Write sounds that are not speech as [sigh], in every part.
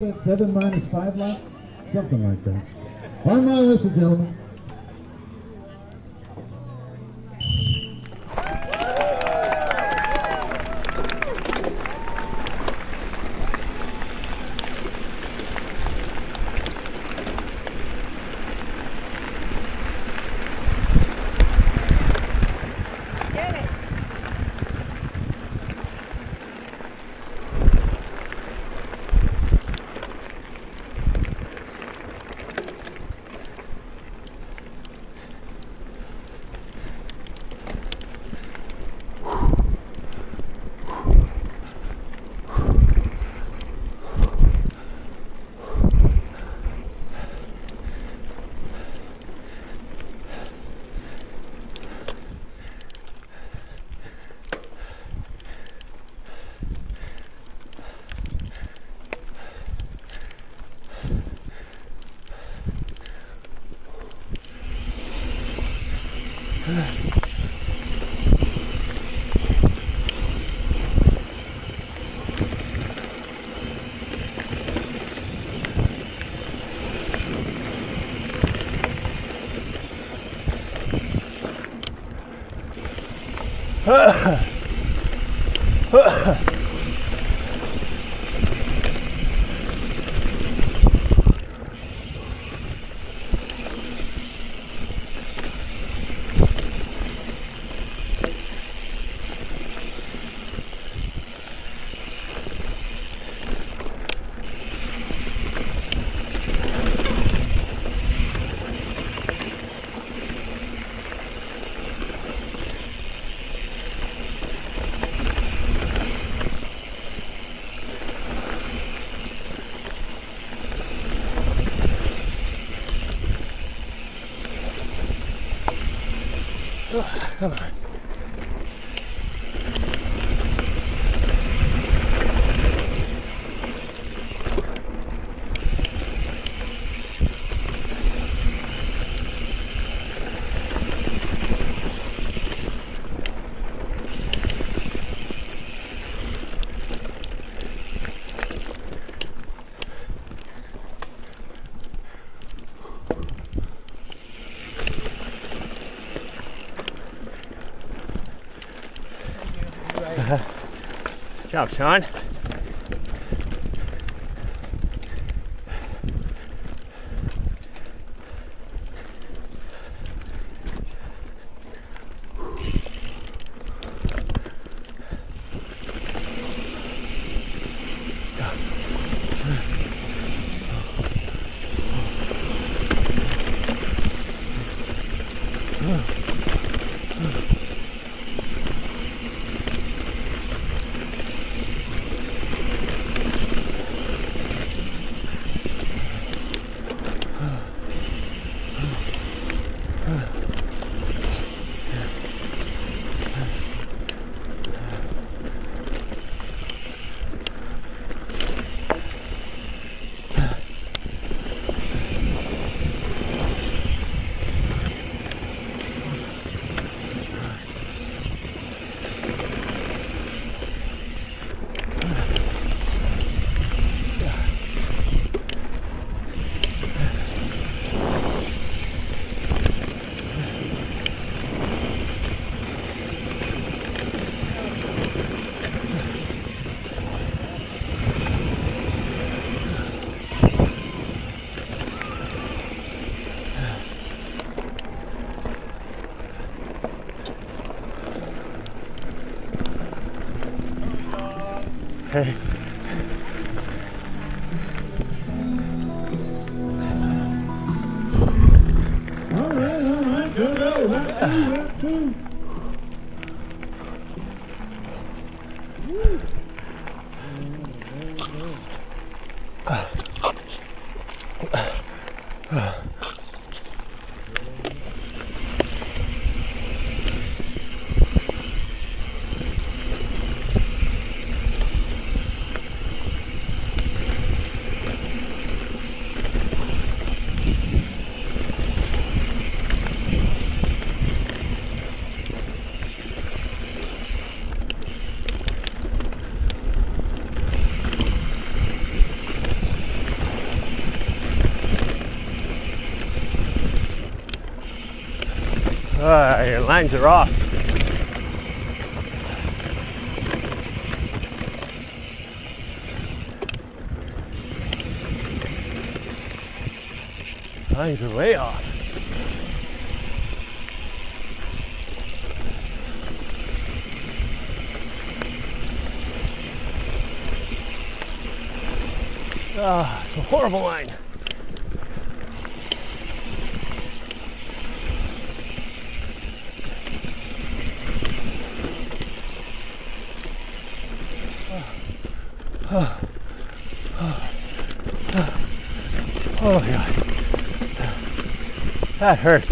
Seven minus five left? Something like that. On my whistle, gentlemen. Get [laughs] it. Come on. Good [laughs] job, Sean. Hmm. okay. All right, all right, good. Oh, that too, that too. Ah, your lines are off. Lines are way off. Ah, it's a horrible line. Oh god. That hurt.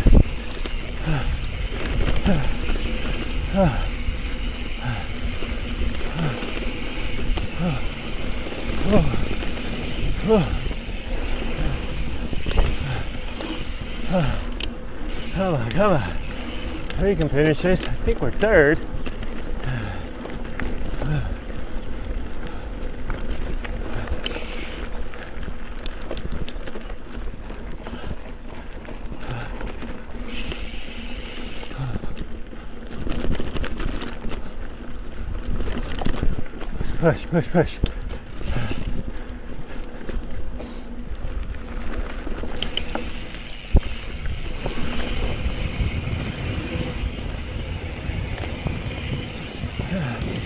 Come on, come on. We can finish this. I think we're third. push, push, push. Yeah.